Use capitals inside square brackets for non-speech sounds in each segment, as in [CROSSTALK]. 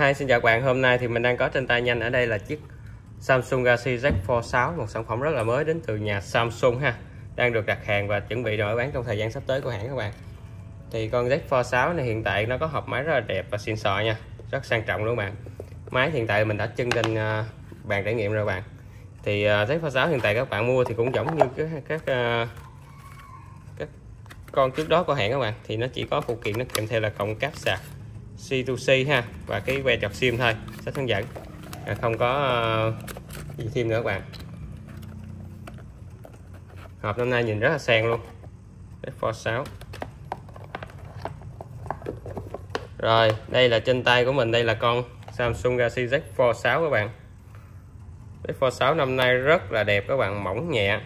Hi, xin chào các bạn. Hôm nay thì mình đang có trên tay nhanh ở đây là chiếc Samsung Galaxy Z Fold 6, một sản phẩm rất là mới đến từ nhà Samsung ha. Đang được đặt hàng và chuẩn bị đổi bán trong thời gian sắp tới của hãng các bạn. Thì con Z Fold 6 này hiện tại nó có hộp máy rất là đẹp và xịn sò nha, rất sang trọng luôn các bạn. Máy hiện tại mình đã trưng lên à, bàn trải nghiệm rồi các bạn. Thì à, Z Fold 6 hiện tại các bạn mua thì cũng giống như các các à, các con trước đó của hãng các bạn thì nó chỉ có phụ kiện nó kèm theo là cổng cáp sạc C2C ha và cái que chọc sim thôi sách hướng dẫn. À, không có uh, gì thêm nữa các bạn. Hộp năm nay nhìn rất là sang luôn. F4 6 rồi đây là trên tay của mình đây là con Samsung Galaxy Z Fold 6 các bạn. Z Fold 6 năm nay rất là đẹp các bạn mỏng nhẹ.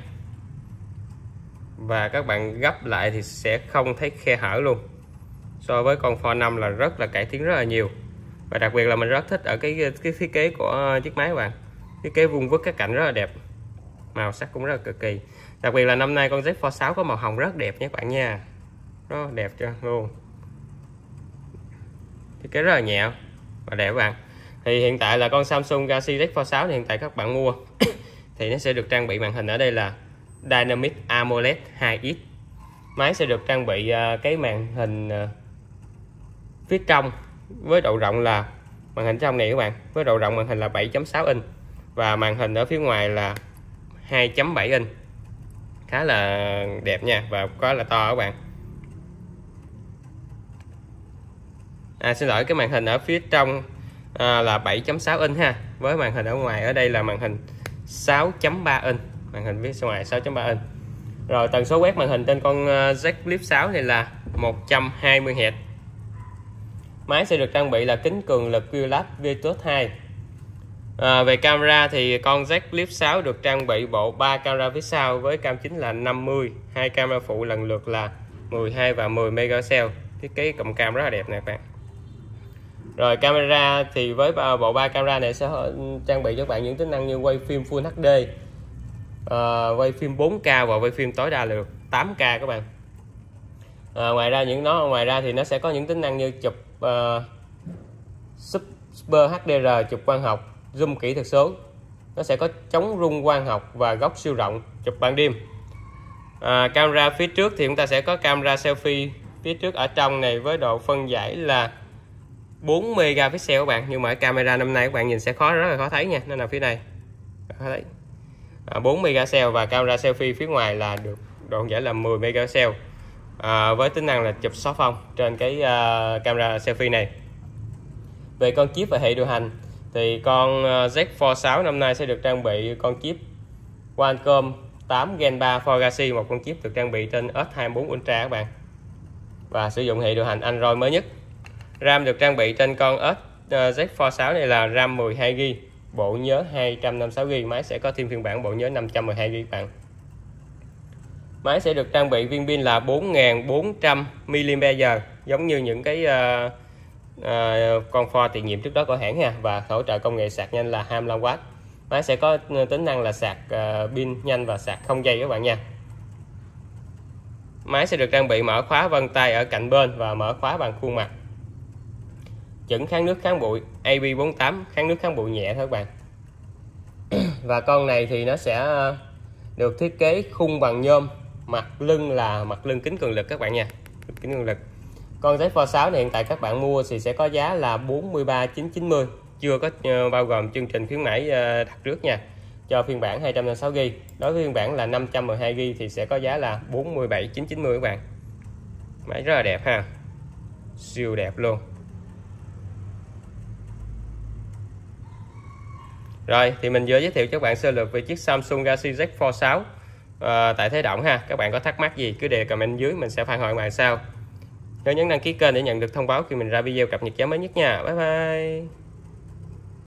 Và các bạn gấp lại thì sẽ không thấy khe hở luôn so với con Ford 5 là rất là cải tiến rất là nhiều. Và đặc biệt là mình rất thích ở cái cái thiết kế của ờ, chiếc máy các bạn. Thiết kế vuông vức các cạnh rất là đẹp. Màu sắc cũng rất là cực kỳ. Đặc biệt là năm nay con Z Fold 6 có màu hồng rất đẹp nhé các bạn nha. Nó đẹp chưa? Luôn. Thiết kế rất là nhẹ và đẹp các bạn. Thì hiện tại là con Samsung Galaxy Z Fold 6 thì hiện tại các bạn mua [COUGHS] thì nó sẽ được trang bị màn hình ở đây là Dynamic AMOLED 2X máy sẽ được trang bị ờ, cái màn hình ờ, phía trong với độ rộng là màn hình trong này các bạn với độ rộng màn hình là 7.6 inch và màn hình ở phía ngoài là 2.7 inch. Khá là đẹp nha và quá là to các bạn. À, xin lỗi cái màn hình ở phía trong à, là 7.6 inch ha. Với màn hình ở ngoài ở đây là màn hình 6.3 inch. Màn hình phía ngoài 6.3 inch. Rồi tần số quét màn hình trên con à, Z Flip 6 này là 120 Hz Máy sẽ được trang bị là kính cường lực Violab Virtus 2 à, Về camera thì con Z Flip 6 được trang bị bộ 3 camera phía sau với cam chính là 50 hai camera phụ lần lượt là 12 và 10 megapixel thiết kế cụm cam rất là đẹp nè các bạn. Rồi camera thì với à, bộ ba camera này sẽ ờ, trang bị cho các bạn những tính năng như quay phim Full HD uh, ờ, quay phim 4K và quay phim tối đa được 8K các bạn à, ngoài ra những nó ngoài ra thì nó sẽ có những tính năng như chụp uh, Super HDR chụp quang học zoom kỹ thuật số. Nó sẽ có chống rung quang học và góc siêu rộng chụp ban đêm. À, camera phía trước thì chúng ta sẽ có camera selfie. Phía trước ở trong này với độ phân giải là 4 megapixel các bạn. Nhưng mà camera năm nay các bạn nhìn sẽ khó rất là khó thấy nha. Nên là phía này. Khó thấy. À, 4 megapixel và camera selfie phía ngoài là được độ phân giải là 10 megapixel à, với tính năng là chụp xóa phong trên cái uh, camera selfie này. Về con chip và hệ điều hành thì con à, Z Fold 6 năm nay sẽ được trang bị con chip Qualcomm 8 Gen 3 4 Galaxy một con chip được trang bị trên S24 Ultra các bạn và sử dụng hệ điều hành Android mới nhất. RAM được trang bị trên con S à, Z Fold 6 này là RAM 12GB bộ nhớ 256GB máy sẽ có thêm phiên bản bộ nhớ 512GB các bạn máy sẽ được trang bị viên pin là 4400 mAh giống như những cái uh, uh, con pho tiền nhiệm trước đó của hãng nha và hỗ trợ công nghệ sạc nhanh là 25W máy sẽ có ờ, tính năng là sạc uh, pin nhanh và sạc không dây các bạn nha. Máy sẽ được trang bị mở khóa vân tay ở cạnh bên và mở khóa bằng khuôn mặt. Chuẩn kháng nước kháng bụi AB48 kháng nước kháng bụi nhẹ thôi các bạn. [CLEARS THROAT] Và con này thì nó sẽ được thiết kế khung bằng nhôm mặt lưng là mặt lưng kính cường lực các bạn nha. Kính cường lực. Con Z Fold 6 này hiện tại các bạn mua thì sẽ có giá là 43.990 chưa có ờ, bao gồm chương trình khuyến mãi ờ, đặt trước nha. Cho phiên bản 256GB đối với phiên bản là 512GB thì sẽ có giá là 47.990 các bạn. Máy rất là đẹp ha. Siêu đẹp luôn. Rồi, thì mình vừa giới thiệu cho các bạn sơ lược về chiếc Samsung Galaxy Z Fold 6 à, tại Thế Động ha các bạn có thắc mắc gì cứ để comment dưới mình sẽ phản hồi bạn sau. Nhớ nhấn đăng ký kênh để nhận được thông báo khi mình ra video cập nhật giá mới nhất nha. Bye bye.